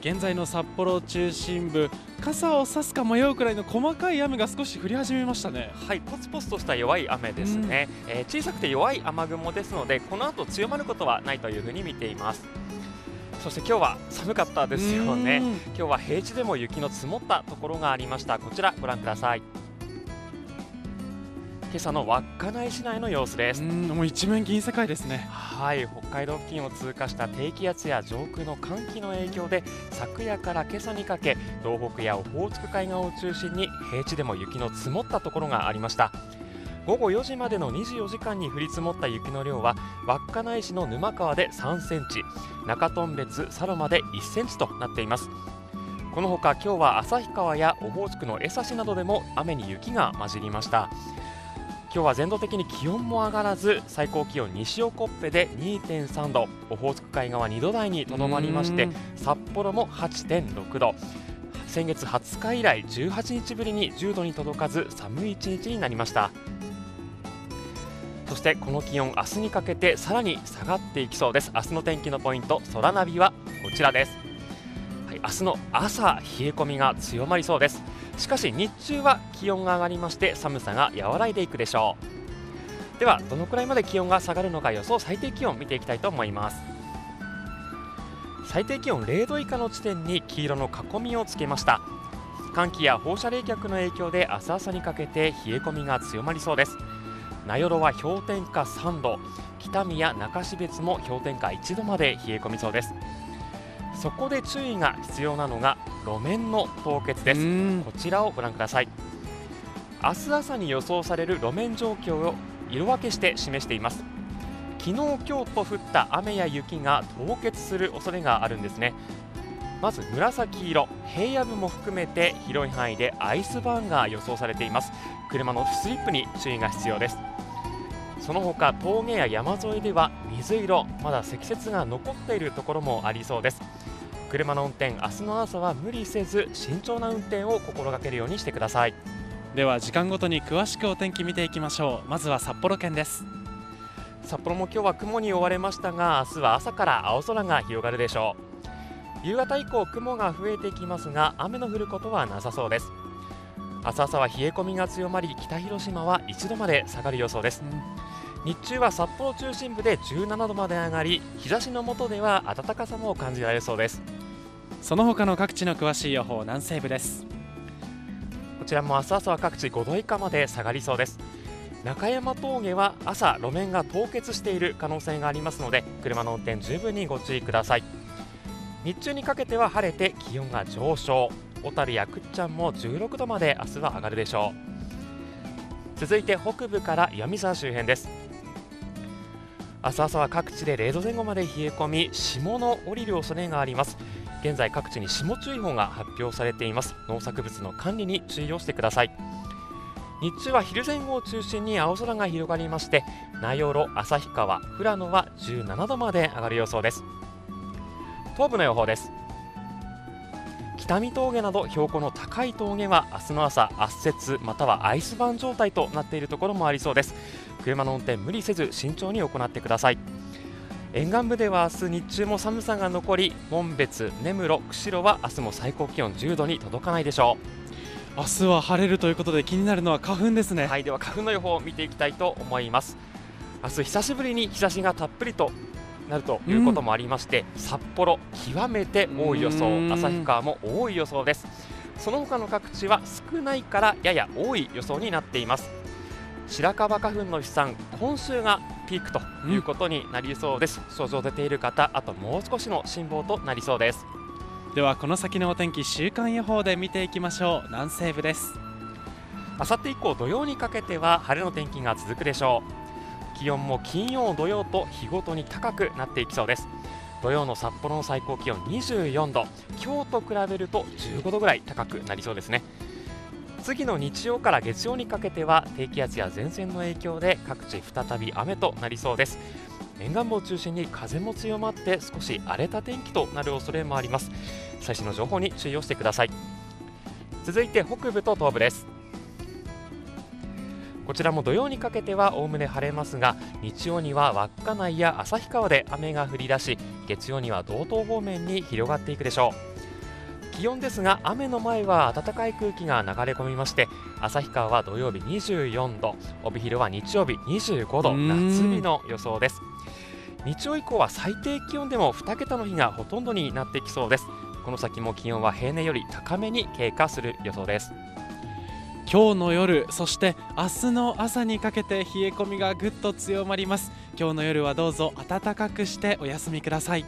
現在の札幌中心部傘を差すか迷うくらいの細かい雨が少し降り始めましたね。はいポツポツとした弱い雨ですね、うん、えー、小さくて弱い雨雲ですのでこの後強まることはないというふうに見ています。そして今日は寒かったですよね。今日は平地でも雪の積もったところがありました。こちらご覧ください今朝の稚内市内の様子です。もう一面銀世界ですね。はい北海道付近を通過した低気圧や上空の寒気の影響で昨夜から今朝にかけ東北やオホーツク海側を中心に平地でも雪の積もったところがありました。午後4時までの24時間に降り積もった雪の量は稚内市の沼川で3センチ中頓別佐呂間で1センチとなっています。このほか今日は旭川やオホーツクの江差などでも雨に雪が混じりました今日は全土的に気温も上がらず最高気温西横っぺで2.3度オホーツク海側2度台にとどまりまして札幌も8.6度。先月20日以来18日ぶりに10度に届かず寒い1日になりました。そしてこの気温明日にかけてさらに下がっていきそうです。明日の天気のポイント空ナビはこちらです、はい、明日の朝冷え込みが強まりそうですしかし日中は気温が上がりまして寒さが和らいでいくでしょう。ではどのくらいまで気温が下がるのか予想最低気温見ていきたいと思います。最低気温0度以下の地点に黄色の囲みをつけました。寒気や放射冷却の影響で明日朝にかけて冷え込みが強まりそうです。名寄は氷点下3度。北見や中標津も氷点下1度まで冷え込みそうです。そこで注意が必要なのが路面の凍結です。こちらをご覧ください。明日朝に予想される路面状況を色分けして示しています。昨日今日と降った雨や雪が凍結する恐れがあるんですね。まず紫色平野部も含めて広い範囲でアイスバーンが予想されています。車のスリップに注意が必要ですその他峠や山沿いでは水色まだ積雪が残っているところもありそうです。車の運転明日の朝は無理せず慎重な運転を心がけるようにしてください。では時間ごとに詳しくお天気見ていきましょう。まずは札幌県です。札幌も今日は雲に覆われましたが明日は朝から青空が広がるでしょう。夕方以降雲が増えてきますが雨の降ることはなさそうです。明日朝は冷え込みが強まり北広島は1度まで下がる予想です、うん、日中は札幌中心部で17度まで上がり日差しの下では暖かさも感じられそうです。その他の各地の詳しい予報南西部です。こちらも明日朝は各地5度以下まで下がりそうです。中山峠は朝路面が凍結している可能性がありますので車の運転十分にご注意ください。日中にかけては晴れて気温が上昇。小樽やくっちゃんも16度まで明日は上がるでしょう。続いて北部から岩見沢周辺です明日朝は各地で0度前後まで冷え込み霜の降りる恐れがあります。現在各地に霜注意報が発表されています。農作物の管理に注意をしてください。日中は昼前後を中心に青空が広がりまして名寄旭川富良野は17度まで上がる予想です。東部の予報です。北見峠など標高の高い峠は明日の朝圧雪またはアイスバーン状態となっているところもありそうです。車の運転無理せず慎重に行ってください。沿岸部では明日日中も寒さが残り紋別、根室、釧路は明日も最高気温10度に届かないでしょう。明日は晴れるということで気になるのは花粉ですね。はいでは花粉の予報を見ていきたいと思います。明日久しぶりに日差しがたっぷりとなるということもありまして、うん、札幌極めて多い予想旭川も多い予想です。その他の各地は少ないからやや多い予想になっています白樺花粉の飛散今週がピークということになりそうです、うん、症状出ている方あともう少しの辛抱となりそうです。ではこの先のお天気週間予報で見ていきましょう。南西部です。あさって以降土曜にかけては晴れの天気が続くでしょう。気温も金曜土曜と日ごとに高くなっていきそうです。土曜の札幌の最高気温24度。今日と比べると15度ぐらい高くなりそうですね次の日曜から月曜にかけては低気圧や前線の影響で各地再び雨となりそうです。沿岸部を中心に風も強まって少し荒れた天気となる恐れもあります。最新の情報に注意をしてください。続いて北部と東部です。こちらも土曜にかけてはおおむね晴れますが日曜には稚内や旭川で雨が降り出し月曜には道東方面に広がっていくでしょう。気温ですが雨の前は暖かい空気が流れ込みまして旭川は土曜日24度帯広は日曜日25度夏日の予想です。日曜以降は最低気温でも2桁の日がほとんどになってきそうです。この先も気温は平年より高めに経過する予想です。今日の夜そして明日の朝にかけて冷え込みがぐっと強まります。今日の夜はどうぞ暖かくしてお休みください